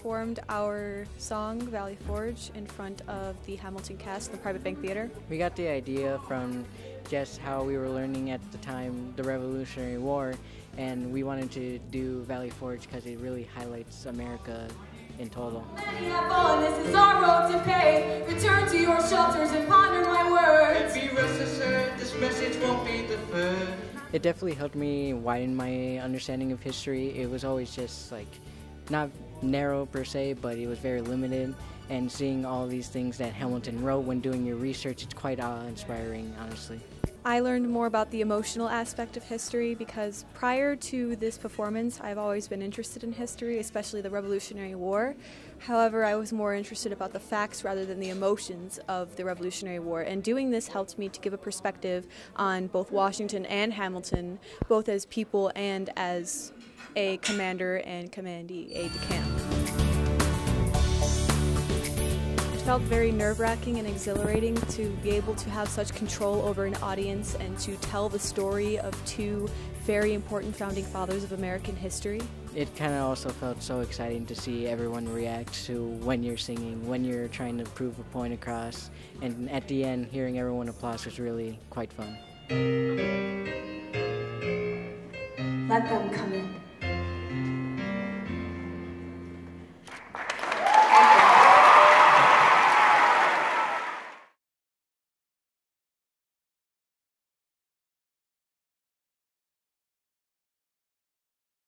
performed our song, Valley Forge, in front of the Hamilton cast in the Private Bank Theater. We got the idea from just how we were learning at the time the Revolutionary War, and we wanted to do Valley Forge because it really highlights America in total. This is our road to pay. Return to your shelters and ponder my words. Be rest assured, this message won't be deferred. It definitely helped me widen my understanding of history. It was always just like not narrow per se, but it was very limited. And seeing all these things that Hamilton wrote when doing your research, it's quite awe-inspiring, honestly. I learned more about the emotional aspect of history because prior to this performance, I've always been interested in history, especially the Revolutionary War. However, I was more interested about the facts rather than the emotions of the Revolutionary War. And doing this helped me to give a perspective on both Washington and Hamilton, both as people and as a commander and commandee aide de camp It felt very nerve-wracking and exhilarating to be able to have such control over an audience and to tell the story of two very important founding fathers of American history. It kind of also felt so exciting to see everyone react to when you're singing, when you're trying to prove a point across, and at the end, hearing everyone applause was really quite fun. Let them come in.